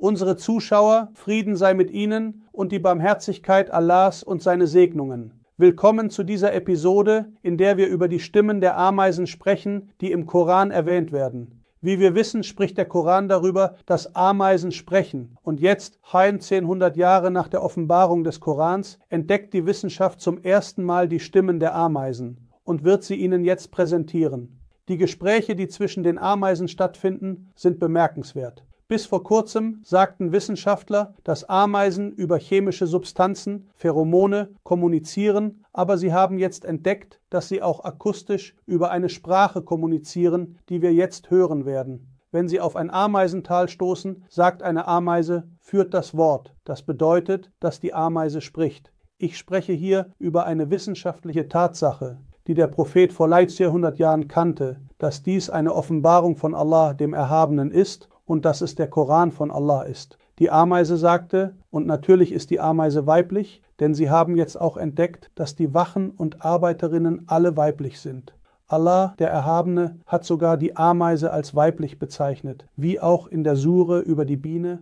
Unsere Zuschauer, Frieden sei mit ihnen und die Barmherzigkeit Allahs und seine Segnungen. Willkommen zu dieser Episode, in der wir über die Stimmen der Ameisen sprechen, die im Koran erwähnt werden. Wie wir wissen, spricht der Koran darüber, dass Ameisen sprechen. Und jetzt, 1100 Jahre nach der Offenbarung des Korans, entdeckt die Wissenschaft zum ersten Mal die Stimmen der Ameisen und wird sie Ihnen jetzt präsentieren. Die Gespräche, die zwischen den Ameisen stattfinden, sind bemerkenswert. Bis vor kurzem sagten Wissenschaftler, dass Ameisen über chemische Substanzen, Pheromone, kommunizieren, aber sie haben jetzt entdeckt, dass sie auch akustisch über eine Sprache kommunizieren, die wir jetzt hören werden. Wenn sie auf ein Ameisental stoßen, sagt eine Ameise, führt das Wort. Das bedeutet, dass die Ameise spricht. Ich spreche hier über eine wissenschaftliche Tatsache, die der Prophet vor Leitjahrhundert Jahren kannte, dass dies eine Offenbarung von Allah, dem Erhabenen, ist und dass es der Koran von Allah ist. Die Ameise sagte, und natürlich ist die Ameise weiblich, denn sie haben jetzt auch entdeckt, dass die Wachen und Arbeiterinnen alle weiblich sind. Allah, der Erhabene, hat sogar die Ameise als weiblich bezeichnet, wie auch in der Sure über die Biene.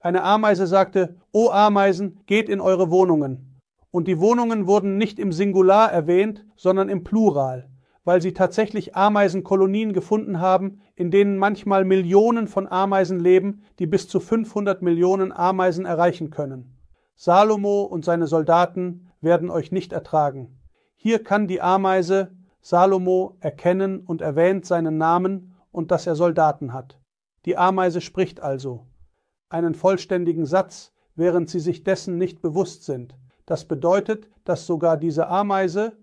Eine Ameise sagte, O Ameisen, geht in eure Wohnungen. Und die Wohnungen wurden nicht im Singular erwähnt, sondern im Plural weil sie tatsächlich Ameisenkolonien gefunden haben, in denen manchmal Millionen von Ameisen leben, die bis zu 500 Millionen Ameisen erreichen können. Salomo und seine Soldaten werden euch nicht ertragen. Hier kann die Ameise Salomo erkennen und erwähnt seinen Namen und dass er Soldaten hat. Die Ameise spricht also einen vollständigen Satz, während sie sich dessen nicht bewusst sind. Das bedeutet, dass sogar diese Ameise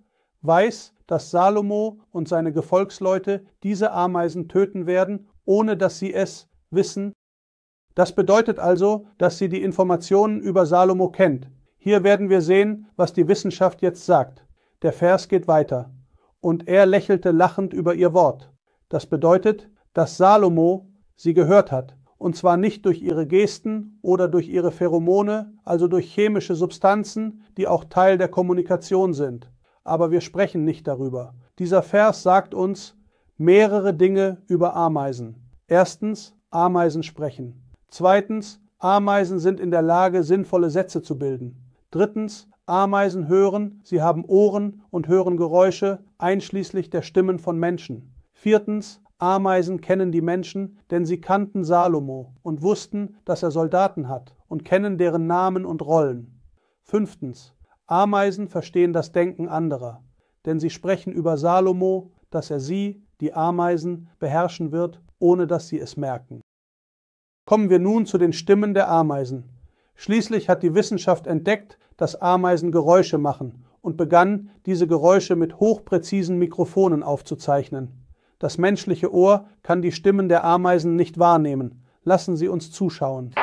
weiß, dass Salomo und seine Gefolgsleute diese Ameisen töten werden, ohne dass sie es wissen. Das bedeutet also, dass sie die Informationen über Salomo kennt. Hier werden wir sehen, was die Wissenschaft jetzt sagt. Der Vers geht weiter. Und er lächelte lachend über ihr Wort. Das bedeutet, dass Salomo sie gehört hat, und zwar nicht durch ihre Gesten oder durch ihre Pheromone, also durch chemische Substanzen, die auch Teil der Kommunikation sind aber wir sprechen nicht darüber. Dieser Vers sagt uns mehrere Dinge über Ameisen. Erstens, Ameisen sprechen. Zweitens, Ameisen sind in der Lage, sinnvolle Sätze zu bilden. Drittens, Ameisen hören, sie haben Ohren und hören Geräusche, einschließlich der Stimmen von Menschen. Viertens, Ameisen kennen die Menschen, denn sie kannten Salomo und wussten, dass er Soldaten hat und kennen deren Namen und Rollen. Fünftens, Ameisen verstehen das Denken anderer, denn sie sprechen über Salomo, dass er sie, die Ameisen, beherrschen wird, ohne dass sie es merken. Kommen wir nun zu den Stimmen der Ameisen. Schließlich hat die Wissenschaft entdeckt, dass Ameisen Geräusche machen und begann, diese Geräusche mit hochpräzisen Mikrofonen aufzuzeichnen. Das menschliche Ohr kann die Stimmen der Ameisen nicht wahrnehmen. Lassen Sie uns zuschauen.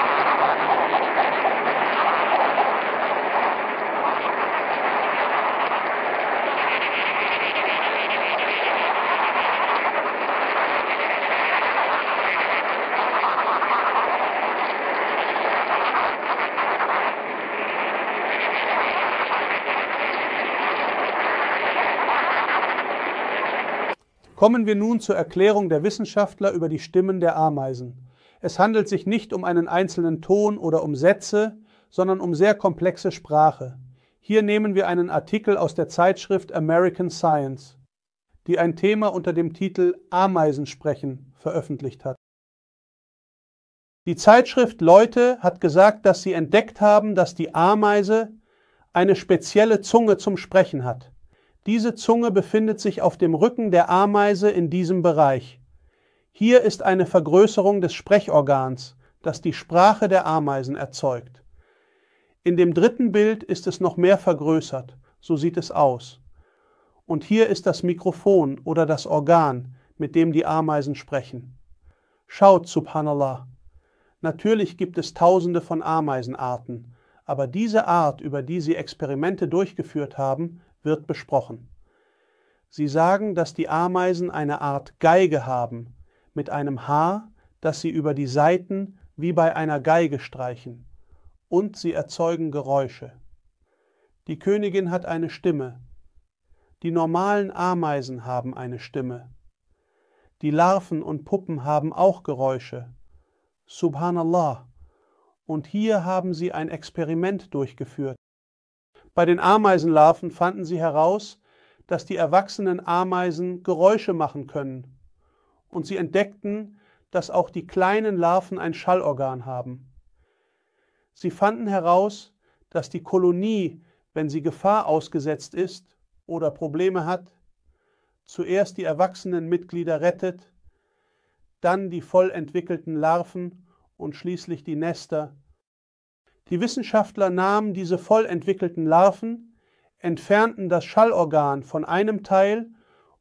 Kommen wir nun zur Erklärung der Wissenschaftler über die Stimmen der Ameisen. Es handelt sich nicht um einen einzelnen Ton oder um Sätze, sondern um sehr komplexe Sprache. Hier nehmen wir einen Artikel aus der Zeitschrift American Science, die ein Thema unter dem Titel Ameisen sprechen veröffentlicht hat. Die Zeitschrift Leute hat gesagt, dass sie entdeckt haben, dass die Ameise eine spezielle Zunge zum Sprechen hat. Diese Zunge befindet sich auf dem Rücken der Ameise in diesem Bereich. Hier ist eine Vergrößerung des Sprechorgans, das die Sprache der Ameisen erzeugt. In dem dritten Bild ist es noch mehr vergrößert, so sieht es aus. Und hier ist das Mikrofon oder das Organ, mit dem die Ameisen sprechen. Schaut, subhanallah. Natürlich gibt es tausende von Ameisenarten, aber diese Art, über die sie Experimente durchgeführt haben, wird besprochen. Sie sagen, dass die Ameisen eine Art Geige haben, mit einem Haar, das sie über die Saiten wie bei einer Geige streichen, und sie erzeugen Geräusche. Die Königin hat eine Stimme. Die normalen Ameisen haben eine Stimme. Die Larven und Puppen haben auch Geräusche. Subhanallah. Und hier haben sie ein Experiment durchgeführt. Bei den Ameisenlarven fanden sie heraus, dass die erwachsenen Ameisen Geräusche machen können. Und sie entdeckten, dass auch die kleinen Larven ein Schallorgan haben. Sie fanden heraus, dass die Kolonie, wenn sie Gefahr ausgesetzt ist oder Probleme hat, zuerst die erwachsenen Mitglieder rettet, dann die voll entwickelten Larven und schließlich die Nester. Die Wissenschaftler nahmen diese voll entwickelten Larven, entfernten das Schallorgan von einem Teil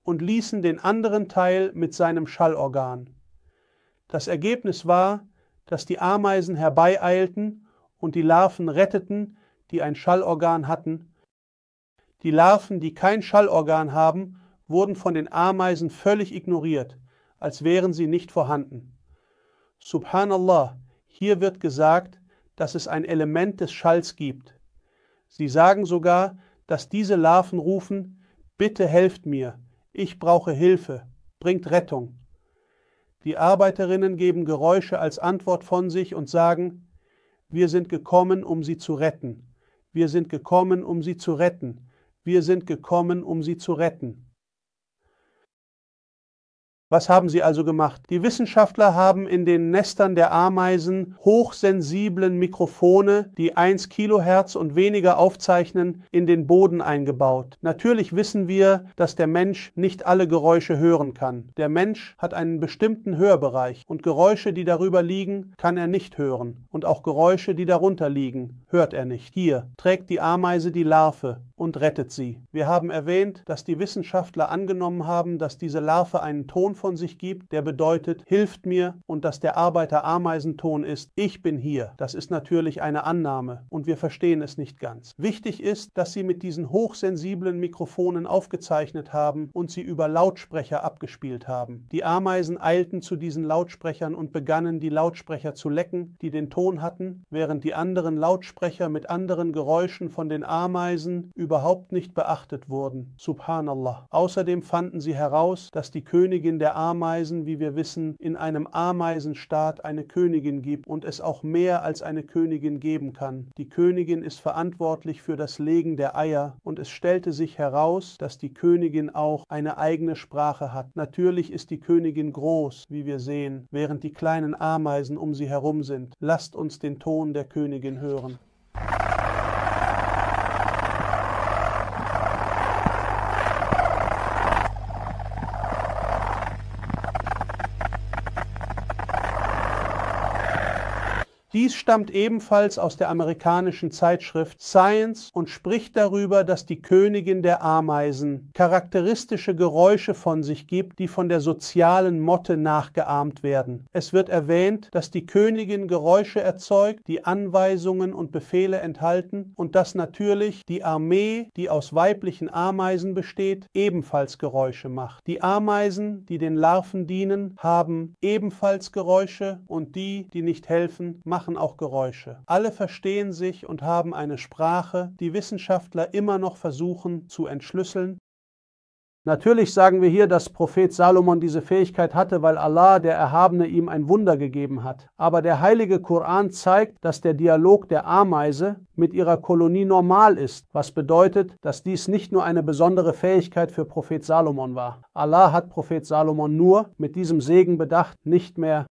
und ließen den anderen Teil mit seinem Schallorgan. Das Ergebnis war, dass die Ameisen herbeieilten und die Larven retteten, die ein Schallorgan hatten. Die Larven, die kein Schallorgan haben, wurden von den Ameisen völlig ignoriert, als wären sie nicht vorhanden. Subhanallah, hier wird gesagt, dass es ein Element des Schalls gibt. Sie sagen sogar, dass diese Larven rufen, bitte helft mir, ich brauche Hilfe, bringt Rettung. Die Arbeiterinnen geben Geräusche als Antwort von sich und sagen, wir sind gekommen, um sie zu retten. Wir sind gekommen, um sie zu retten. Wir sind gekommen, um sie zu retten. Was haben sie also gemacht? Die Wissenschaftler haben in den Nestern der Ameisen hochsensiblen Mikrofone, die 1 Kilohertz und weniger aufzeichnen, in den Boden eingebaut. Natürlich wissen wir, dass der Mensch nicht alle Geräusche hören kann. Der Mensch hat einen bestimmten Hörbereich und Geräusche, die darüber liegen, kann er nicht hören. Und auch Geräusche, die darunter liegen, hört er nicht. Hier trägt die Ameise die Larve und rettet sie. Wir haben erwähnt, dass die Wissenschaftler angenommen haben, dass diese Larve einen Ton von sich gibt, der bedeutet, hilft mir und dass der Arbeiter Ameisenton ist, ich bin hier. Das ist natürlich eine Annahme und wir verstehen es nicht ganz. Wichtig ist, dass sie mit diesen hochsensiblen Mikrofonen aufgezeichnet haben und sie über Lautsprecher abgespielt haben. Die Ameisen eilten zu diesen Lautsprechern und begannen die Lautsprecher zu lecken, die den Ton hatten, während die anderen Lautsprecher mit anderen Geräuschen von den Ameisen überhaupt nicht beachtet wurden. Subhanallah. Außerdem fanden sie heraus, dass die Königin der der Ameisen, wie wir wissen, in einem Ameisenstaat eine Königin gibt und es auch mehr als eine Königin geben kann. Die Königin ist verantwortlich für das Legen der Eier und es stellte sich heraus, dass die Königin auch eine eigene Sprache hat. Natürlich ist die Königin groß, wie wir sehen, während die kleinen Ameisen um sie herum sind. Lasst uns den Ton der Königin hören. Dies stammt ebenfalls aus der amerikanischen Zeitschrift Science und spricht darüber, dass die Königin der Ameisen charakteristische Geräusche von sich gibt, die von der sozialen Motte nachgeahmt werden. Es wird erwähnt, dass die Königin Geräusche erzeugt, die Anweisungen und Befehle enthalten und dass natürlich die Armee, die aus weiblichen Ameisen besteht, ebenfalls Geräusche macht. Die Ameisen, die den Larven dienen, haben ebenfalls Geräusche und die, die nicht helfen, machen machen auch Geräusche. Alle verstehen sich und haben eine Sprache, die Wissenschaftler immer noch versuchen zu entschlüsseln. Natürlich sagen wir hier, dass Prophet Salomon diese Fähigkeit hatte, weil Allah, der Erhabene, ihm ein Wunder gegeben hat. Aber der heilige Koran zeigt, dass der Dialog der Ameise mit ihrer Kolonie normal ist, was bedeutet, dass dies nicht nur eine besondere Fähigkeit für Prophet Salomon war. Allah hat Prophet Salomon nur mit diesem Segen bedacht, nicht mehr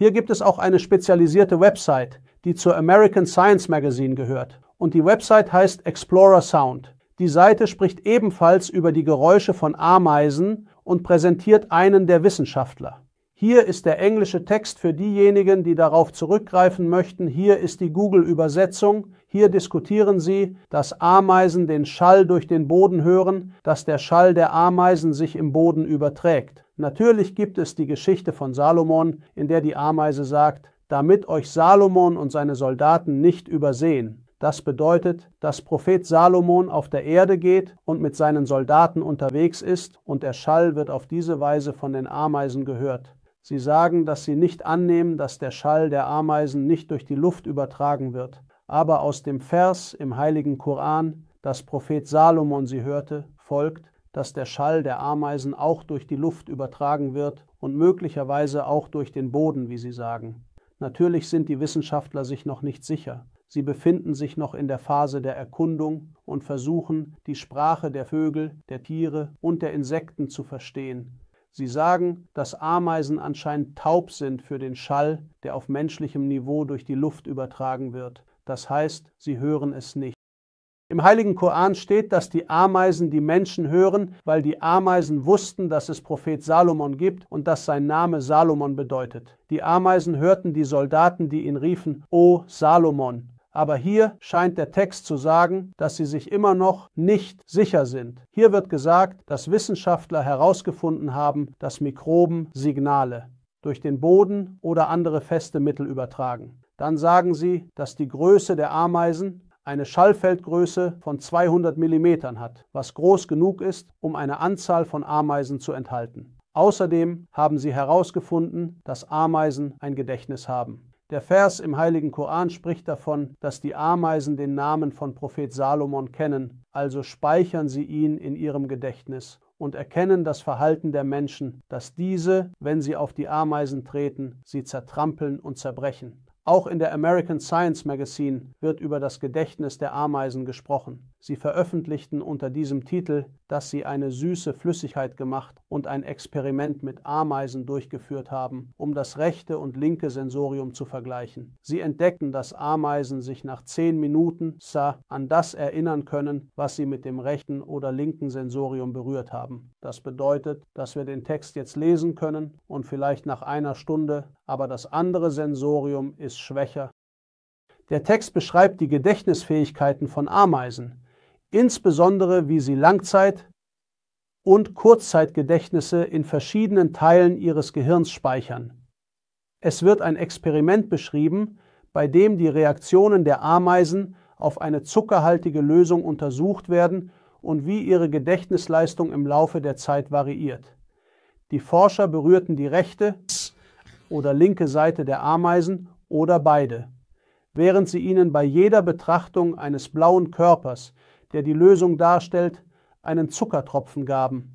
hier gibt es auch eine spezialisierte Website, die zur American Science Magazine gehört. Und die Website heißt Explorer Sound. Die Seite spricht ebenfalls über die Geräusche von Ameisen und präsentiert einen der Wissenschaftler. Hier ist der englische Text für diejenigen, die darauf zurückgreifen möchten. Hier ist die Google-Übersetzung. Hier diskutieren sie, dass Ameisen den Schall durch den Boden hören, dass der Schall der Ameisen sich im Boden überträgt. Natürlich gibt es die Geschichte von Salomon, in der die Ameise sagt, damit euch Salomon und seine Soldaten nicht übersehen. Das bedeutet, dass Prophet Salomon auf der Erde geht und mit seinen Soldaten unterwegs ist und der Schall wird auf diese Weise von den Ameisen gehört. Sie sagen, dass sie nicht annehmen, dass der Schall der Ameisen nicht durch die Luft übertragen wird. Aber aus dem Vers im heiligen Koran, dass Prophet Salomon sie hörte, folgt, dass der Schall der Ameisen auch durch die Luft übertragen wird und möglicherweise auch durch den Boden, wie sie sagen. Natürlich sind die Wissenschaftler sich noch nicht sicher. Sie befinden sich noch in der Phase der Erkundung und versuchen, die Sprache der Vögel, der Tiere und der Insekten zu verstehen. Sie sagen, dass Ameisen anscheinend taub sind für den Schall, der auf menschlichem Niveau durch die Luft übertragen wird. Das heißt, sie hören es nicht. Im heiligen Koran steht, dass die Ameisen die Menschen hören, weil die Ameisen wussten, dass es Prophet Salomon gibt und dass sein Name Salomon bedeutet. Die Ameisen hörten die Soldaten, die ihn riefen, O Salomon. Aber hier scheint der Text zu sagen, dass sie sich immer noch nicht sicher sind. Hier wird gesagt, dass Wissenschaftler herausgefunden haben, dass Mikroben Signale durch den Boden oder andere feste Mittel übertragen. Dann sagen sie, dass die Größe der Ameisen eine Schallfeldgröße von 200 mm hat, was groß genug ist, um eine Anzahl von Ameisen zu enthalten. Außerdem haben sie herausgefunden, dass Ameisen ein Gedächtnis haben. Der Vers im heiligen Koran spricht davon, dass die Ameisen den Namen von Prophet Salomon kennen, also speichern sie ihn in ihrem Gedächtnis und erkennen das Verhalten der Menschen, dass diese, wenn sie auf die Ameisen treten, sie zertrampeln und zerbrechen. Auch in der American Science Magazine wird über das Gedächtnis der Ameisen gesprochen. Sie veröffentlichten unter diesem Titel, dass sie eine süße Flüssigkeit gemacht und ein Experiment mit Ameisen durchgeführt haben, um das rechte und linke Sensorium zu vergleichen. Sie entdeckten, dass Ameisen sich nach zehn Minuten sa an das erinnern können, was sie mit dem rechten oder linken Sensorium berührt haben. Das bedeutet, dass wir den Text jetzt lesen können und vielleicht nach einer Stunde, aber das andere Sensorium ist schwächer. Der Text beschreibt die Gedächtnisfähigkeiten von Ameisen insbesondere wie sie Langzeit- und Kurzzeitgedächtnisse in verschiedenen Teilen ihres Gehirns speichern. Es wird ein Experiment beschrieben, bei dem die Reaktionen der Ameisen auf eine zuckerhaltige Lösung untersucht werden und wie ihre Gedächtnisleistung im Laufe der Zeit variiert. Die Forscher berührten die rechte oder linke Seite der Ameisen oder beide, während sie ihnen bei jeder Betrachtung eines blauen Körpers der die Lösung darstellt, einen Zuckertropfen gaben.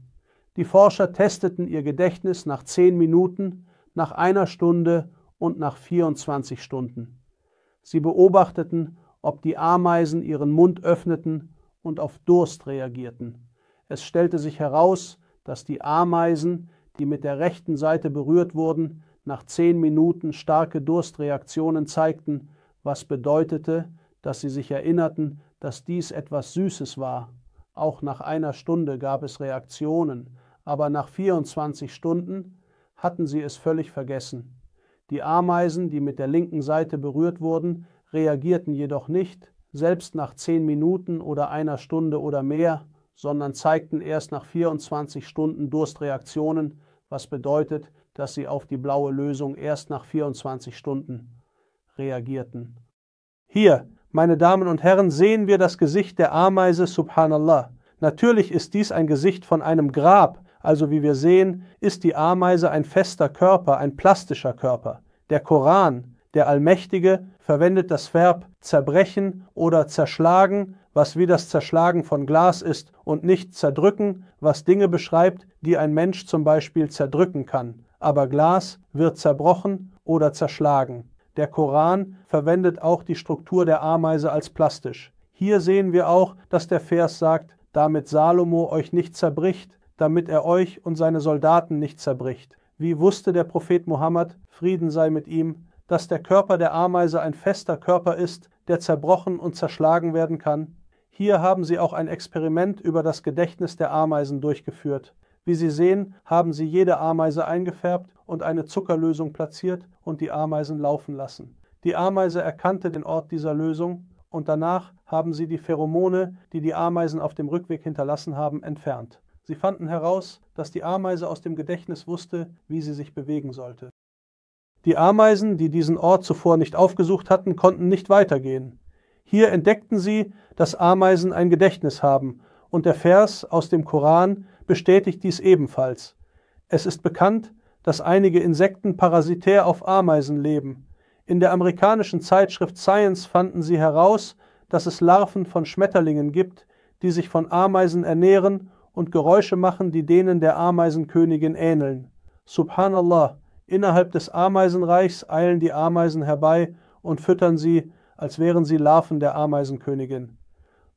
Die Forscher testeten ihr Gedächtnis nach zehn Minuten, nach einer Stunde und nach 24 Stunden. Sie beobachteten, ob die Ameisen ihren Mund öffneten und auf Durst reagierten. Es stellte sich heraus, dass die Ameisen, die mit der rechten Seite berührt wurden, nach zehn Minuten starke Durstreaktionen zeigten, was bedeutete, dass sie sich erinnerten, dass dies etwas Süßes war. Auch nach einer Stunde gab es Reaktionen, aber nach 24 Stunden hatten sie es völlig vergessen. Die Ameisen, die mit der linken Seite berührt wurden, reagierten jedoch nicht, selbst nach zehn Minuten oder einer Stunde oder mehr, sondern zeigten erst nach 24 Stunden Durstreaktionen, was bedeutet, dass sie auf die blaue Lösung erst nach 24 Stunden reagierten. Hier meine Damen und Herren, sehen wir das Gesicht der Ameise, subhanallah. Natürlich ist dies ein Gesicht von einem Grab, also wie wir sehen, ist die Ameise ein fester Körper, ein plastischer Körper. Der Koran, der Allmächtige, verwendet das Verb zerbrechen oder zerschlagen, was wie das Zerschlagen von Glas ist, und nicht zerdrücken, was Dinge beschreibt, die ein Mensch zum Beispiel zerdrücken kann. Aber Glas wird zerbrochen oder zerschlagen. Der Koran verwendet auch die Struktur der Ameise als plastisch. Hier sehen wir auch, dass der Vers sagt, damit Salomo euch nicht zerbricht, damit er euch und seine Soldaten nicht zerbricht. Wie wusste der Prophet Muhammad, Frieden sei mit ihm, dass der Körper der Ameise ein fester Körper ist, der zerbrochen und zerschlagen werden kann? Hier haben sie auch ein Experiment über das Gedächtnis der Ameisen durchgeführt. Wie Sie sehen, haben sie jede Ameise eingefärbt und eine Zuckerlösung platziert und die Ameisen laufen lassen. Die Ameise erkannte den Ort dieser Lösung und danach haben sie die Pheromone, die die Ameisen auf dem Rückweg hinterlassen haben, entfernt. Sie fanden heraus, dass die Ameise aus dem Gedächtnis wusste, wie sie sich bewegen sollte. Die Ameisen, die diesen Ort zuvor nicht aufgesucht hatten, konnten nicht weitergehen. Hier entdeckten sie, dass Ameisen ein Gedächtnis haben, und der Vers aus dem Koran bestätigt dies ebenfalls. Es ist bekannt, dass einige Insekten parasitär auf Ameisen leben. In der amerikanischen Zeitschrift Science fanden sie heraus, dass es Larven von Schmetterlingen gibt, die sich von Ameisen ernähren und Geräusche machen, die denen der Ameisenkönigin ähneln. Subhanallah, Innerhalb des Ameisenreichs eilen die Ameisen herbei und füttern sie, als wären sie Larven der Ameisenkönigin.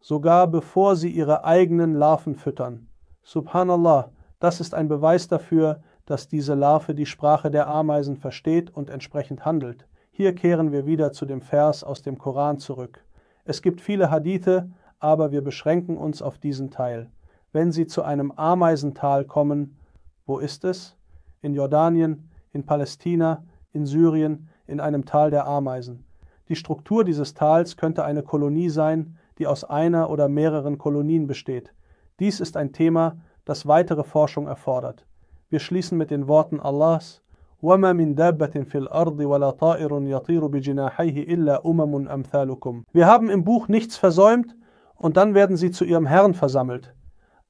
Sogar bevor sie ihre eigenen Larven füttern. Subhanallah, das ist ein Beweis dafür, dass diese Larve die Sprache der Ameisen versteht und entsprechend handelt. Hier kehren wir wieder zu dem Vers aus dem Koran zurück. Es gibt viele Hadithe, aber wir beschränken uns auf diesen Teil. Wenn sie zu einem Ameisental kommen, wo ist es? In Jordanien, in Palästina, in Syrien, in einem Tal der Ameisen. Die Struktur dieses Tals könnte eine Kolonie sein, die aus einer oder mehreren Kolonien besteht. Dies ist ein Thema, das weitere Forschung erfordert. Wir schließen mit den Worten Allahs وما من دابة في الأرض ولا طائر يطير بجناحيه إلا أمم أمثالكم. Wir haben im Buch nichts versäumt und dann werden sie zu ihrem Herrn versammelt.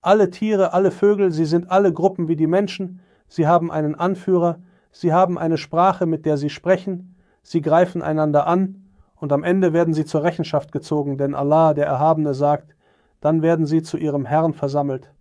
Alle Tiere, alle Vögel, sie sind alle Gruppen wie die Menschen, sie haben einen Anführer, sie haben eine Sprache, mit der sie sprechen, sie greifen einander an und am Ende werden sie zur Rechenschaft gezogen, denn Allah, der Erhabene, sagt, dann werden sie zu ihrem Herrn versammelt.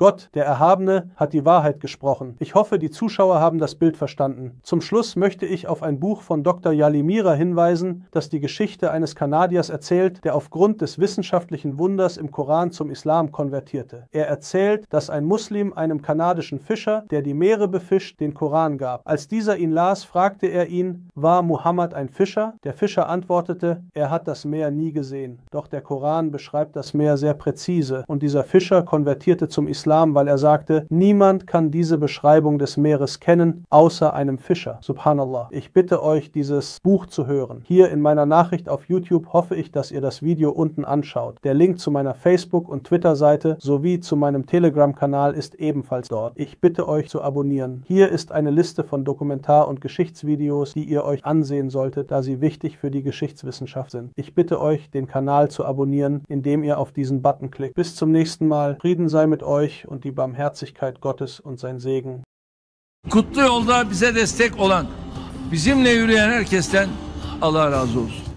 Gott, der Erhabene, hat die Wahrheit gesprochen. Ich hoffe, die Zuschauer haben das Bild verstanden. Zum Schluss möchte ich auf ein Buch von Dr. Yalimira hinweisen, das die Geschichte eines Kanadiers erzählt, der aufgrund des wissenschaftlichen Wunders im Koran zum Islam konvertierte. Er erzählt, dass ein Muslim einem kanadischen Fischer, der die Meere befischt, den Koran gab. Als dieser ihn las, fragte er ihn, war Muhammad ein Fischer? Der Fischer antwortete, er hat das Meer nie gesehen. Doch der Koran beschreibt das Meer sehr präzise und dieser Fischer konvertierte zum Islam Islam, weil er sagte, niemand kann diese Beschreibung des Meeres kennen, außer einem Fischer. Subhanallah. Ich bitte euch, dieses Buch zu hören. Hier in meiner Nachricht auf YouTube hoffe ich, dass ihr das Video unten anschaut. Der Link zu meiner Facebook- und Twitter-Seite sowie zu meinem Telegram-Kanal ist ebenfalls dort. Ich bitte euch zu abonnieren. Hier ist eine Liste von Dokumentar- und Geschichtsvideos, die ihr euch ansehen solltet, da sie wichtig für die Geschichtswissenschaft sind. Ich bitte euch, den Kanal zu abonnieren, indem ihr auf diesen Button klickt. Bis zum nächsten Mal. Frieden sei mit euch und die Barmherzigkeit Gottes und sein Segen. Kutlu yolda bize destek olan, bizimle yürüyen herkesten Allah razı olsun.